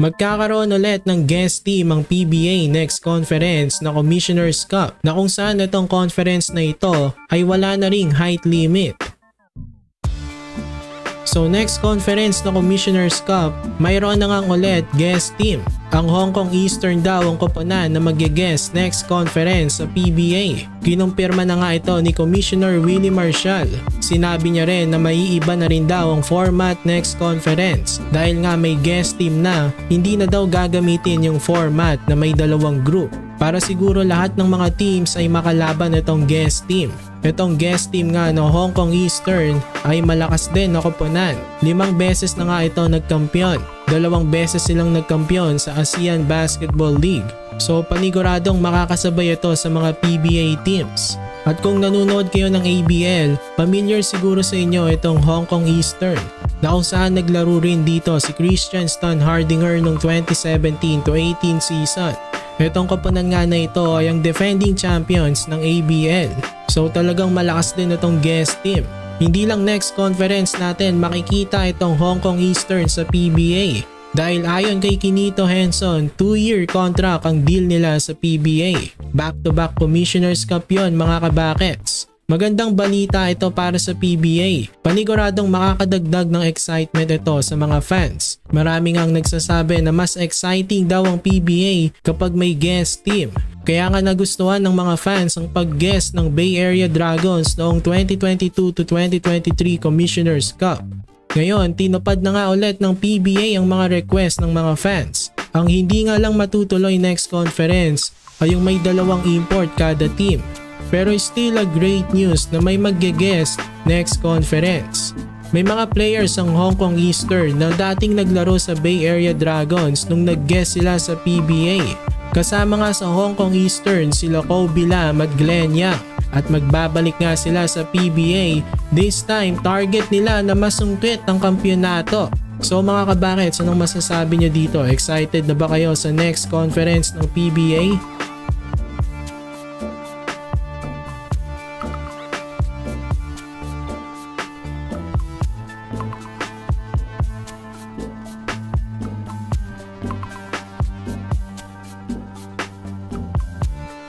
Magkakaroon ulit ng guest team ang PBA next conference na Commissioner's Cup na kung saan itong conference na ito ay wala na ring height limit. So next conference na Commissioner's Cup, mayroon na nga ulit guest team. Ang Hong Kong Eastern daw ang koponan na mag-guest next conference sa PBA. Kinumpirma na nga ito ni Commissioner Willie Marshall. Sinabi niya rin na maiiba na rin daw ang format next conference. Dahil nga may guest team na, hindi na daw gagamitin yung format na may dalawang group para siguro lahat ng mga teams ay makalaban itong guest team. Itong guest team nga ng Hong Kong Eastern ay malakas din na koponan. Limang beses na nga ito nagkampiyon. Dalawang beses silang nagkampiyon sa ASEAN Basketball League. So paniguradong makakasabay ito sa mga PBA teams. At kung nanonood kayo ng ABL, familiar siguro sa inyo itong Hong Kong Eastern na kung saan naglaro rin dito si Christian Stan Hardinger noong 2017 to 18 season. Itong koponan nga na ito ay ang defending champions ng ABL. So talagang malakas din itong guest team. Hindi lang next conference natin makikita itong Hong Kong Eastern sa PBA. Dahil ayon kay Kinito Henson, 2-year contract ang deal nila sa PBA. Back-to-back Commissioner's Cup yun mga kabakets. Magandang balita ito para sa PBA. Paniguradong makakadagdag ng excitement ito sa mga fans. Marami ngang nagsasabi na mas exciting daw ang PBA kapag may guest team. Kaya nga nagustuhan ng mga fans ang pag-guest ng Bay Area Dragons noong 2022 to 2023 Commissioner's Cup. Ngayon, tinupad na nga ulit ng PBA ang mga request ng mga fans. Ang hindi nga lang matutuloy next conference ay yung may dalawang import kada team. Pero still a great news na may magge-guest next conference. May mga players ang Hong Kong Eastern na dating naglaro sa Bay Area Dragons nung nag-guest sila sa PBA Kasama nga sa Hong Kong Eastern sila Kobe Lam at Glenn Yang at magbabalik nga sila sa PBA. This time, target nila na masungkit ang kampyonato. So mga kabakets, anong masasabi nyo dito? Excited na ba kayo sa next conference ng PBA?